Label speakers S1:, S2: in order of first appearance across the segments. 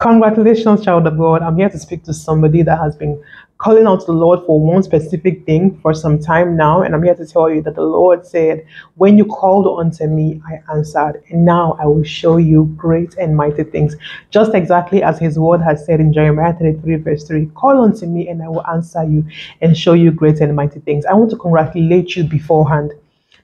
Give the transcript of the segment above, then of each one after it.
S1: Congratulations, child of God. I'm here to speak to somebody that has been calling out to the Lord for one specific thing for some time now. And I'm here to tell you that the Lord said, When you called unto me, I answered. And now I will show you great and mighty things. Just exactly as his word has said in Jeremiah 33, verse 3 Call unto me, and I will answer you and show you great and mighty things. I want to congratulate you beforehand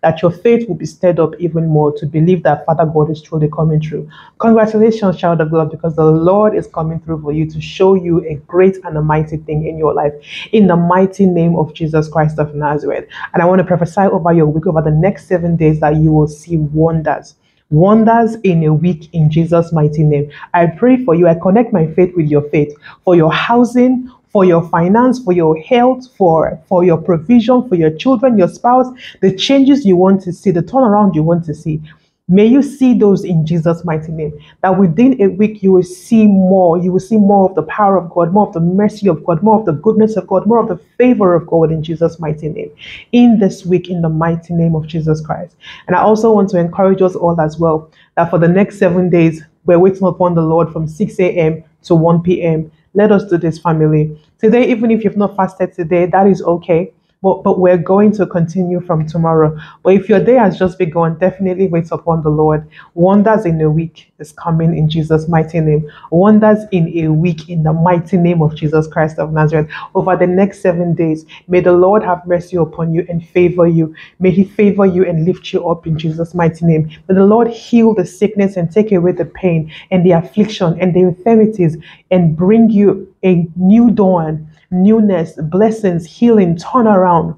S1: that your faith will be stirred up even more to believe that Father God is truly coming through. Congratulations, child of God, because the Lord is coming through for you to show you a great and a mighty thing in your life in the mighty name of Jesus Christ of Nazareth. And I want to prophesy over your week, over the next seven days, that you will see wonders wonders in a week in Jesus' mighty name. I pray for you. I connect my faith with your faith for your housing, for your finance, for your health, for, for your provision, for your children, your spouse, the changes you want to see, the turnaround you want to see. May you see those in Jesus' mighty name. That within a week you will see more. You will see more of the power of God, more of the mercy of God, more of the goodness of God, more of the favor of God in Jesus' mighty name. In this week, in the mighty name of Jesus Christ. And I also want to encourage us all as well that for the next seven days, we're waiting upon the Lord from 6 a.m. to 1 p.m. Let us do this, family. Today, even if you've not fasted today, that is okay. But, but we're going to continue from tomorrow. But if your day has just begun, definitely wait upon the Lord. Wonders in a week is coming in Jesus' mighty name. Wonders in a week in the mighty name of Jesus Christ of Nazareth. Over the next seven days, may the Lord have mercy upon you and favor you. May He favor you and lift you up in Jesus' mighty name. May the Lord heal the sickness and take away the pain and the affliction and the infirmities and bring you a new dawn newness, blessings, healing, turnaround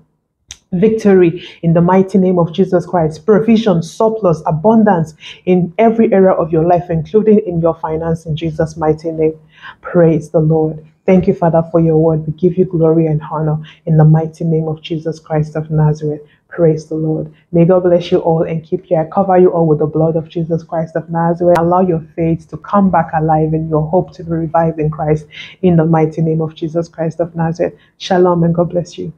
S1: victory in the mighty name of Jesus Christ, provision, surplus, abundance in every area of your life, including in your finance, in Jesus' mighty name. Praise the Lord. Thank you, Father, for your word. We give you glory and honor in the mighty name of Jesus Christ of Nazareth. Praise the Lord. May God bless you all and keep you. I cover you all with the blood of Jesus Christ of Nazareth. Allow your faith to come back alive and your hope to be revived in Christ in the mighty name of Jesus Christ of Nazareth. Shalom and God bless you.